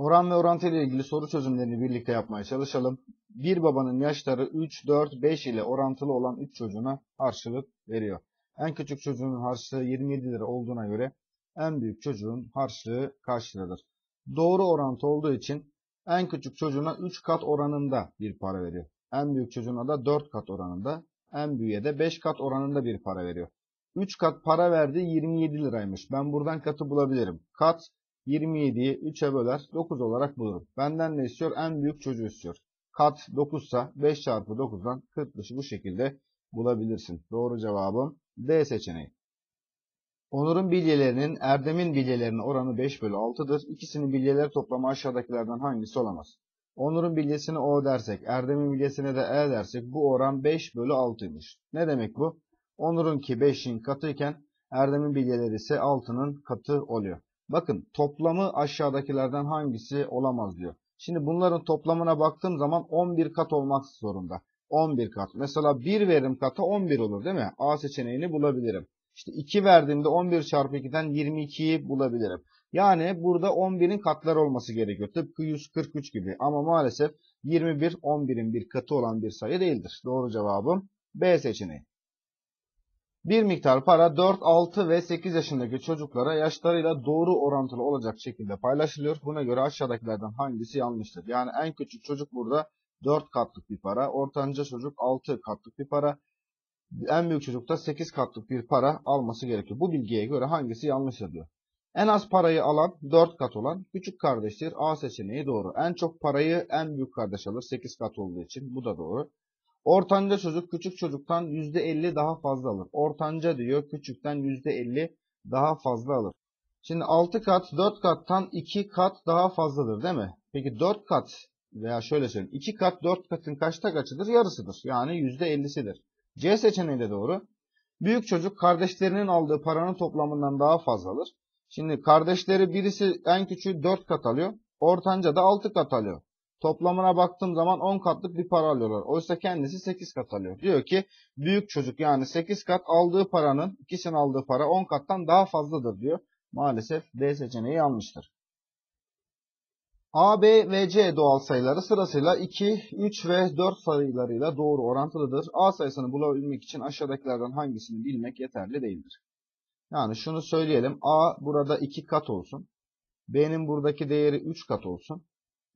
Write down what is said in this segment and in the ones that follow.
Oran ve orantı ile ilgili soru çözümlerini birlikte yapmaya çalışalım. Bir babanın yaşları 3, 4, 5 ile orantılı olan 3 çocuğuna harçlık veriyor. En küçük çocuğun harçlığı 27 lira olduğuna göre en büyük çocuğun harçlığı kaç liradır? Doğru orantı olduğu için en küçük çocuğuna 3 kat oranında bir para veriyor. En büyük çocuğuna da 4 kat oranında, en büyüğe de 5 kat oranında bir para veriyor. 3 kat para verdi 27 liraymış. Ben buradan katı bulabilirim. Kat 27'yi 3'e böler 9 olarak bulurum. Benden ne istiyor? En büyük çocuğu istiyor. Kat 9 ise 5 çarpı 9'dan 40 dışı bu şekilde bulabilirsin. Doğru cevabım D seçeneği. Onur'un bilyelerinin Erdem'in bilyelerinin oranı 5 bölü 6'dır. İkisinin bilyeleri toplamı aşağıdakilerden hangisi olamaz? Onur'un bilyesine O dersek, Erdem'in bilyesine de E dersek bu oran 5 bölü 6'ymış. Ne demek bu? Onur'unki 5'in katıyken Erdem'in bilyeleri ise 6'nın katı oluyor. Bakın toplamı aşağıdakilerden hangisi olamaz diyor. Şimdi bunların toplamına baktığım zaman 11 kat olmak zorunda. 11 kat. Mesela 1 verim katı 11 olur değil mi? A seçeneğini bulabilirim. İşte 2 verdiğimde 11 çarpı 2'den 22'yi bulabilirim. Yani burada 11'in katları olması gerekiyor. Tıpkı 143 gibi. Ama maalesef 21 11'in bir katı olan bir sayı değildir. Doğru cevabım B seçeneği. Bir miktar para 4, 6 ve 8 yaşındaki çocuklara yaşlarıyla doğru orantılı olacak şekilde paylaşılıyor. Buna göre aşağıdakilerden hangisi yanlıştır? Yani en küçük çocuk burada 4 katlık bir para, ortanca çocuk 6 katlık bir para, en büyük çocuk da 8 katlık bir para alması gerekiyor. Bu bilgiye göre hangisi yanlıştır diyor. En az parayı alan 4 kat olan küçük kardeştir. A seçeneği doğru. En çok parayı en büyük kardeş alır 8 kat olduğu için. Bu da doğru. Ortanca çocuk küçük çocuktan %50 daha fazla alır. Ortanca diyor küçükten %50 daha fazla alır. Şimdi 6 kat 4 kattan 2 kat daha fazladır değil mi? Peki 4 kat veya şöyle söyleyeyim 2 kat 4 katın kaçta kaçıdır? Yarısıdır. Yani %50'sidir. C seçeneği de doğru. Büyük çocuk kardeşlerinin aldığı paranın toplamından daha fazla alır. Şimdi kardeşleri birisi en küçüğü 4 kat alıyor. Ortanca da 6 kat alıyor. Toplamına baktığım zaman 10 katlık bir para alıyorlar. Oysa kendisi 8 kat alıyor. Diyor ki büyük çocuk yani 8 kat aldığı paranın ikisinin aldığı para 10 kattan daha fazladır diyor. Maalesef D seçeneği yanlıştır. A, B ve C doğal sayıları sırasıyla 2, 3 ve 4 sayılarıyla doğru orantılıdır. A sayısını bulabilmek için aşağıdakilerden hangisini bilmek yeterli değildir. Yani şunu söyleyelim. A burada 2 kat olsun. B'nin buradaki değeri 3 kat olsun.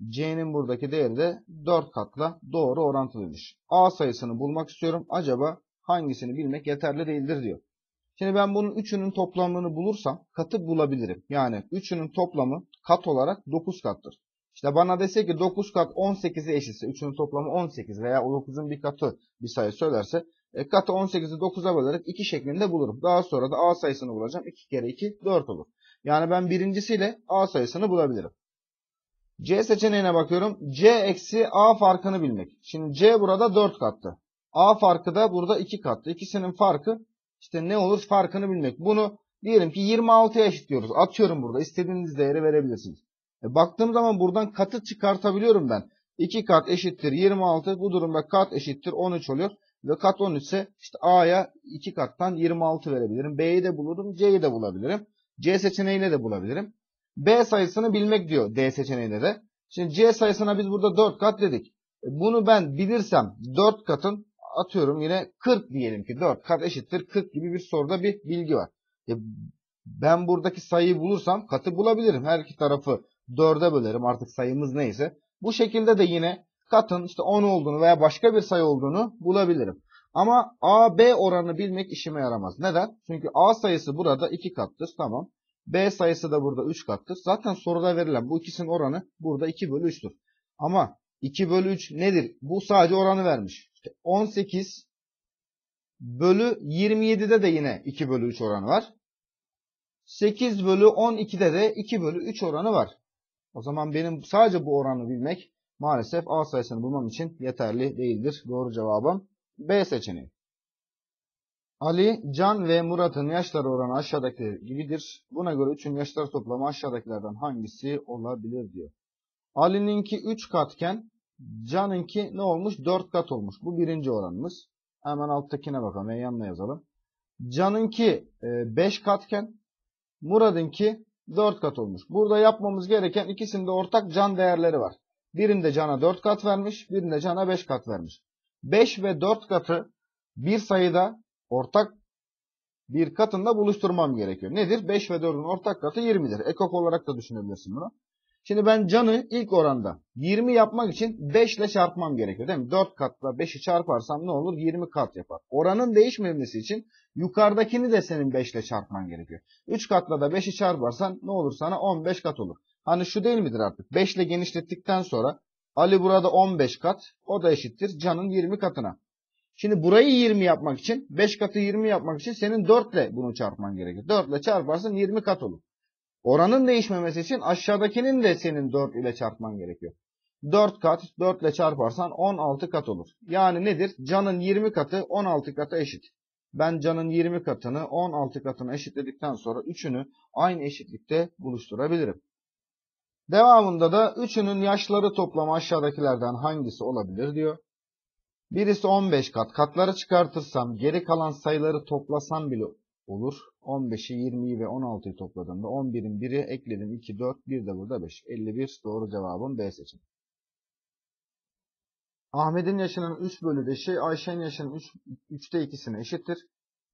C'nin buradaki değeri de 4 katla doğru orantılıymış. A sayısını bulmak istiyorum. Acaba hangisini bilmek yeterli değildir diyor. Şimdi ben bunun üçünün toplamını bulursam katı bulabilirim. Yani üçünün toplamı kat olarak 9 kattır. İşte bana dese ki 9 kat 18'e eşitse üçünün toplamı 18 veya o 9'un bir katı bir sayı söylerse e, katı 18'i 9'a bölerek 2 şeklinde bulurum. Daha sonra da A sayısını bulacağım. 2 kere 2 4 olur. Yani ben birincisiyle A sayısını bulabilirim. C seçeneğine bakıyorum. C eksi A farkını bilmek. Şimdi C burada 4 kattı. A farkı da burada 2 kattı. İkisinin farkı işte ne olur farkını bilmek. Bunu diyelim ki 26'ya eşitliyoruz. Atıyorum burada. İstediğiniz değeri verebilirsiniz. E baktığım zaman buradan katı çıkartabiliyorum ben. 2 kat eşittir 26. Bu durumda kat eşittir 13 oluyor. Ve kat 13 ise işte A'ya 2 kattan 26 verebilirim. B'yi de bulurum. C'yi de bulabilirim. C seçeneğiyle de bulabilirim. B sayısını bilmek diyor D seçeneğinde de. Şimdi C sayısına biz burada 4 kat dedik. E, bunu ben bilirsem 4 katın atıyorum yine 40 diyelim ki 4 kat eşittir 40 gibi bir soruda bir bilgi var. E ben buradaki sayıyı bulursam katı bulabilirim. Her iki tarafı 4'e bölerim artık sayımız neyse. Bu şekilde de yine katın işte 10 olduğunu veya başka bir sayı olduğunu bulabilirim. Ama A, B oranını bilmek işime yaramaz. Neden? Çünkü A sayısı burada 2 kattır. Tamam. B sayısı da burada 3 kattır. Zaten soruda verilen bu ikisinin oranı burada 2 bölü 3'tür. Ama 2 bölü 3 nedir? Bu sadece oranı vermiş. İşte 18 bölü 27'de de yine 2 bölü 3 oranı var. 8 bölü 12'de de 2 bölü 3 oranı var. O zaman benim sadece bu oranı bilmek maalesef A sayısını bulmam için yeterli değildir. Doğru cevabım B seçeneği. Ali, Can ve Murat'ın yaşları oranı aşağıdaki gibidir. Buna göre üçün yaşları toplamı aşağıdakilerden hangisi olabilir diyor. Ali'ninki 3 katken Can'ınki ne olmuş? 4 kat olmuş. Bu birinci oranımız. Hemen alttakine bakalım. En yanına yazalım. Can'ınki 5 katken Murat'ınki 4 kat olmuş. Burada yapmamız gereken ikisinde ortak can değerleri var. Birinde cana 4 kat vermiş, birinde cana 5 kat vermiş. 5 ve 4 katı bir sayıda ortak bir katında buluşturmam gerekiyor. Nedir? 5 ve 4'ün ortak katı 20'dir. Ekok olarak da düşünebilirsin bunu. Şimdi ben canı ilk oranda 20 yapmak için 5 ile çarpmam gerekiyor değil mi? 4 katla 5'i çarparsam ne olur? 20 kat yapar. Oranın değişmemesi için yukarıdakini de senin 5 ile çarpman gerekiyor. 3 katla da 5'i çarparsan ne olur sana? 15 kat olur. Hani şu değil midir artık? 5 ile genişlettikten sonra Ali burada 15 kat. O da eşittir canın 20 katına. Şimdi burayı 20 yapmak için 5 katı 20 yapmak için senin 4 ile bunu çarpman gerekiyor. 4 ile çarparsan 20 kat olur. Oranın değişmemesi için aşağıdakinin de senin 4 ile çarpman gerekiyor. 4 kat 4 ile çarparsan 16 kat olur. Yani nedir? Canın 20 katı 16 kata eşit. Ben canın 20 katını 16 katına eşitledikten sonra üçünü aynı eşitlikte buluşturabilirim. Devamında da üçünün yaşları toplamı aşağıdakilerden hangisi olabilir diyor. Birisi 15 kat. Katları çıkartırsam geri kalan sayıları toplasam bile olur. 15'i, 20'yi ve 16'yı topladığımda 11'in 1'i ekledim 2, 4, 1 de burada 5. 51 doğru cevabım B seçeneği. Ahmet'in yaşının 3 bölü 5'i Ayşe'nin yaşının 3, 3'te 2'sine eşittir.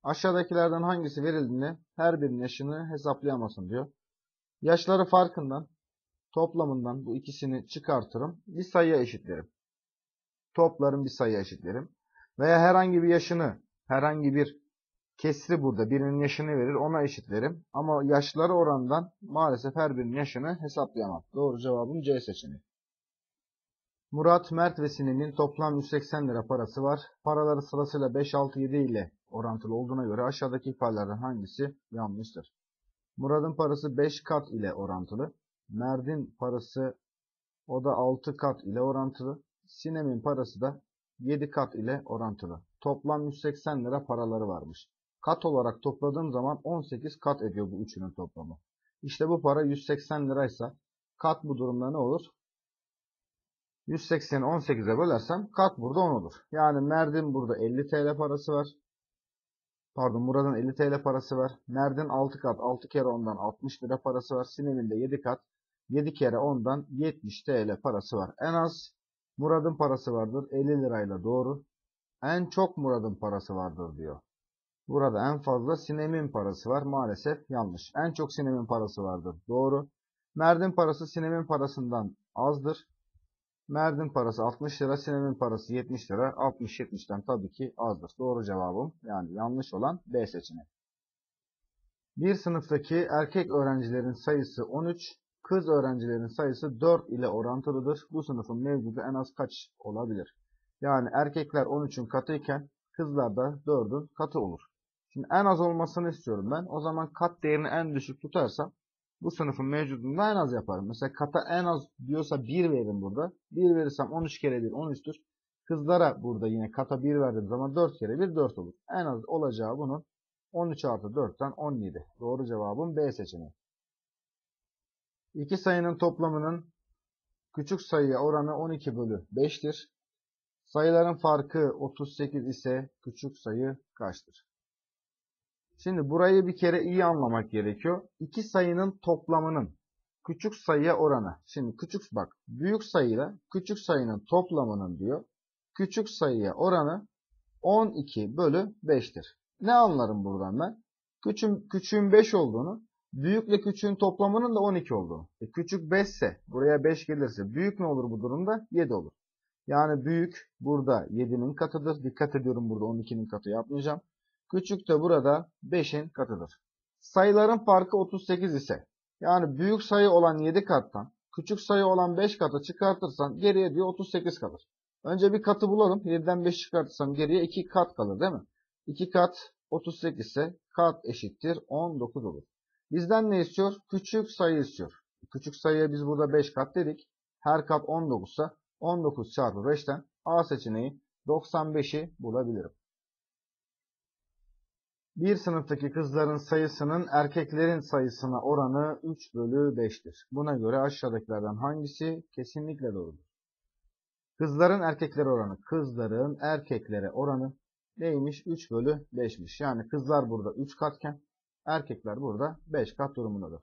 Aşağıdakilerden hangisi verildiğinde her birinin yaşını hesaplayamasın diyor. Yaşları farkından, toplamından bu ikisini çıkartırım. Bir sayıya eşitlerim. Toplarım bir sayıya eşitlerim. Veya herhangi bir yaşını, herhangi bir kesri burada birinin yaşını verir ona eşitlerim. Ama yaşları orandan maalesef her birinin yaşını hesaplayamam. Doğru cevabım C seçeneği. Murat, Mert ve Sinan'ın toplam 180 lira parası var. Paraları sırasıyla 5, 6, 7 ile orantılı olduğuna göre aşağıdaki ifadelerden hangisi yanlıştır? Murat'ın parası 5 kat ile orantılı. Mert'in parası o da 6 kat ile orantılı. Sinem'in parası da 7 kat ile orantılı. Toplam 180 lira paraları varmış. Kat olarak topladığım zaman 18 kat ediyor bu üçünün toplamı. İşte bu para 180 liraysa kat bu durumda ne olur? 180'i 18'e bölersem kat burada 10 olur. Yani Mert'in burada 50 TL parası var. Pardon Murat'ın 50 TL parası var. Mert'in 6 kat 6 kere 10'dan 60 lira parası var. Sinem'in de 7 kat 7 kere 10'dan 70 TL parası var. En az Murat'ın parası vardır 50 lirayla doğru. En çok Murat'ın parası vardır diyor. Burada en fazla Sinem'in parası var. Maalesef yanlış. En çok Sinem'in parası vardır. Doğru. Mert'in parası Sinem'in parasından azdır. Mert'in parası 60 lira, Sinem'in parası 70 lira. 60-70'ten tabii ki azdır. Doğru cevabım yani yanlış olan B seçeneği. Bir sınıftaki erkek öğrencilerin sayısı 13, kız öğrencilerin sayısı 4 ile orantılıdır. Bu sınıfın mevcudu en az kaç olabilir? Yani erkekler 13'ün katıyken kızlar da 4'ün katı olur. Şimdi en az olmasını istiyorum ben. O zaman kat değerini en düşük tutarsam bu sınıfın mevcudunda en az yaparım. Mesela kata en az diyorsa 1 veririm burada. 1 verirsem 13 kere 1 13'tür. Kızlara burada yine kata 1 verdiğim zaman 4 kere 1 4 olur. En az olacağı bunun 13 artı 4'ten 17. Doğru cevabım B seçeneği. İki sayının toplamının küçük sayıya oranı 12 bölü 5'tir. Sayıların farkı 38 ise küçük sayı kaçtır? Şimdi burayı bir kere iyi anlamak gerekiyor. İki sayının toplamının küçük sayıya oranı. Şimdi küçük bak büyük sayıyla küçük sayının toplamının diyor. Küçük sayıya oranı 12 bölü 5'tir. Ne anlarım buradan ben? Küçüğün, küçüğün 5 olduğunu, büyükle küçüğün toplamının da 12 olduğunu. E küçük 5 ise, buraya 5 gelirse büyük ne olur bu durumda? 7 olur. Yani büyük burada 7'nin katıdır. Dikkat ediyorum burada 12'nin katı yapmayacağım. Küçük de burada 5'in katıdır. Sayıların farkı 38 ise yani büyük sayı olan 7 kattan küçük sayı olan 5 katı çıkartırsan geriye diyor 38 kalır. Önce bir katı bulalım. 7'den 5 çıkartırsam geriye 2 kat kalır değil mi? 2 kat 38 ise kat eşittir 19 olur. Bizden ne istiyor? Küçük sayı istiyor. Küçük sayıya biz burada 5 kat dedik. Her kat 19 ise 19 çarpı 5'ten A seçeneği 95'i bulabilirim. Bir sınıftaki kızların sayısının erkeklerin sayısına oranı 3 bölü 5'tir. Buna göre aşağıdakilerden hangisi kesinlikle doğrudur? Kızların erkeklere oranı. Kızların erkeklere oranı neymiş? 3 bölü 5'miş. Yani kızlar burada 3 katken erkekler burada 5 kat durumundadır.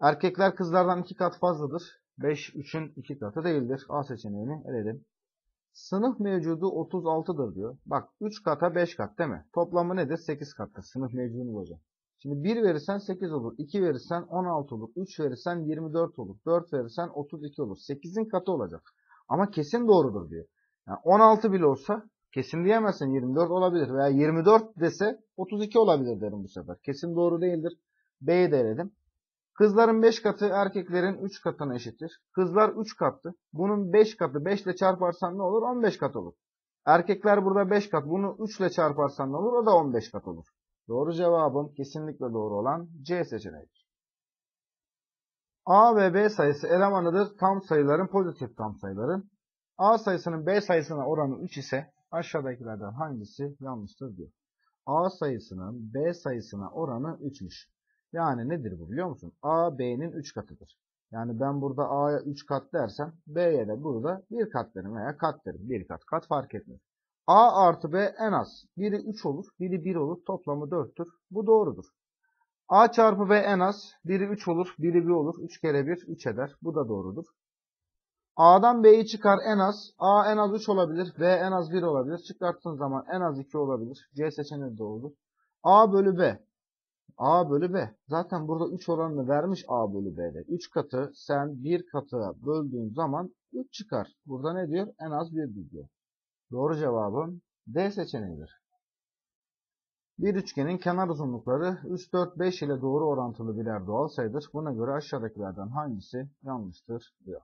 Erkekler kızlardan 2 kat fazladır. 5 3'ün 2 katı değildir. A seçeneğini eledim. Sınıf mevcudu 36'dır diyor. Bak 3 kata 5 kat değil mi? Toplamı nedir? 8 kattır. Sınıf mevcudunu bulacağım. Şimdi 1 verirsen 8 olur. 2 verirsen 16 olur. 3 verirsen 24 olur. 4 verirsen 32 olur. 8'in katı olacak. Ama kesin doğrudur diyor. Yani 16 bile olsa kesin diyemezsin 24 olabilir. Veya 24 dese 32 olabilir derim bu sefer. Kesin doğru değildir. B'yi de. Kızların 5 katı erkeklerin 3 katına eşittir. Kızlar 3 kattı. Bunun 5 katı 5 ile çarparsan ne olur? 15 kat olur. Erkekler burada 5 kat. Bunu 3 ile çarparsan ne olur? O da 15 kat olur. Doğru cevabım kesinlikle doğru olan C seçeneğidir. A ve B sayısı elemanıdır. Tam sayıların pozitif tam sayıları. A sayısının B sayısına oranı 3 ise aşağıdakilerden hangisi yanlıştır diyor. A sayısının B sayısına oranı 3'müş. Yani nedir bu biliyor musun? A B'nin 3 katıdır. Yani ben burada A'ya 3 kat dersem B'ye de burada 1 kat derim veya kat derim. 1 kat kat fark etmez. A artı B en az. Biri 3 olur, biri 1 olur. Toplamı 4'tür. Bu doğrudur. A çarpı B en az. Biri 3 olur, biri 1 olur. 3 kere 1 3 eder. Bu da doğrudur. A'dan B'yi çıkar en az. A en az 3 olabilir. B en az 1 olabilir. Çıkarttığın zaman en az 2 olabilir. C seçeneği doğrudur. A bölü B. A bölü B. Zaten burada 3 oranını vermiş A bölü B'de. 3 katı sen 1 katıya böldüğün zaman 3 çıkar. Burada ne diyor? En az 1 diyor. Doğru cevabım D seçeneğidir. Bir üçgenin kenar uzunlukları 3, 4, 5 ile doğru orantılı birer doğal sayıdır. Buna göre aşağıdakilerden hangisi yanlıştır diyor.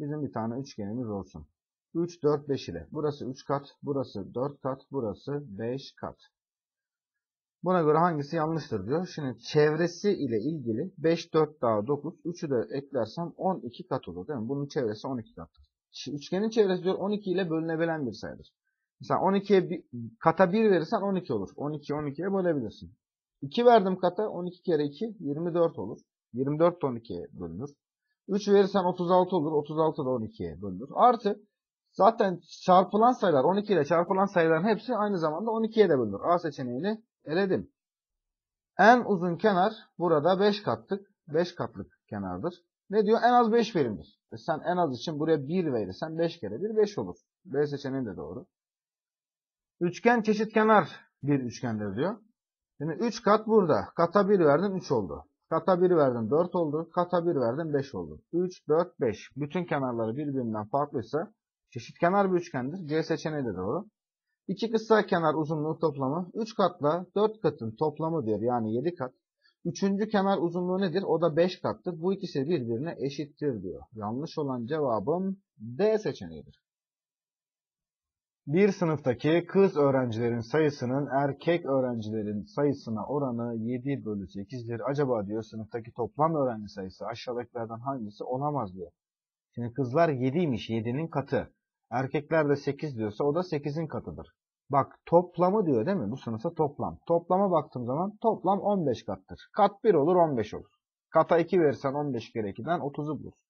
Bizim bir tane üçgenimiz olsun. 3, 4, 5 ile. Burası 3 kat, burası 4 kat, burası 5 kat. Buna göre hangisi yanlıştır diyor. Şimdi çevresi ile ilgili 5, 4 daha 9. 3'ü de eklersem 12 kat olur değil mi? Bunun çevresi 12 kattır. Üçgenin çevresi diyor 12 ile bölünebilen bir sayıdır. Mesela 12'ye bir, kata 1 verirsen 12 olur. 12 12'ye bölebilirsin. 2 verdim kata 12 kere 2 24 olur. 24 de 12'ye bölünür. 3 verirsen 36 olur. 36 da 12'ye bölünür. Artı zaten çarpılan sayılar 12 ile çarpılan sayıların hepsi aynı zamanda 12'ye de bölünür. A seçeneğini eledim. En uzun kenar burada 5 katlık 5 katlık kenardır. Ne diyor? En az 5 verimdir. E sen en az için buraya 1 verirsen 5 kere 1 5 olur. B seçeneği de doğru. Üçgen çeşit kenar bir üçgendir diyor. Şimdi 3 kat burada. Kata 1 verdin 3 oldu. Kata 1 verdin 4 oldu. Kata 1 verdin 5 oldu. 3, 4, 5. Bütün kenarları birbirinden farklıysa çeşit kenar bir üçgendir. C seçeneği de doğru. İki kısa kenar uzunluğu toplamı 3 katla 4 katın toplamı diyor. Yani 7 kat. Üçüncü kenar uzunluğu nedir? O da 5 kattır. Bu ikisi birbirine eşittir diyor. Yanlış olan cevabım D seçeneğidir. Bir sınıftaki kız öğrencilerin sayısının erkek öğrencilerin sayısına oranı 7 bölü 8'dir. Acaba diyor sınıftaki toplam öğrenci sayısı aşağıdakilerden hangisi olamaz diyor. Şimdi kızlar 7'ymiş 7'nin katı. Erkekler de 8 diyorsa o da 8'in katıdır. Bak toplamı diyor değil mi? Bu sınıfta toplam. Toplama baktığım zaman toplam 15 kattır. Kat 1 olur 15 olur. Kata 2 verirsen 15 kere 2'den 30'u bulursun.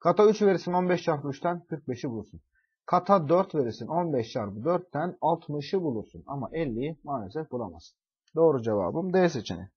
Kata 3 verirsin 15 çarpı 3'ten 45'i bulursun. Kata 4 verirsin 15 çarpı 4'ten 60'ı bulursun. Ama 50'yi maalesef bulamazsın. Doğru cevabım D seçeneği.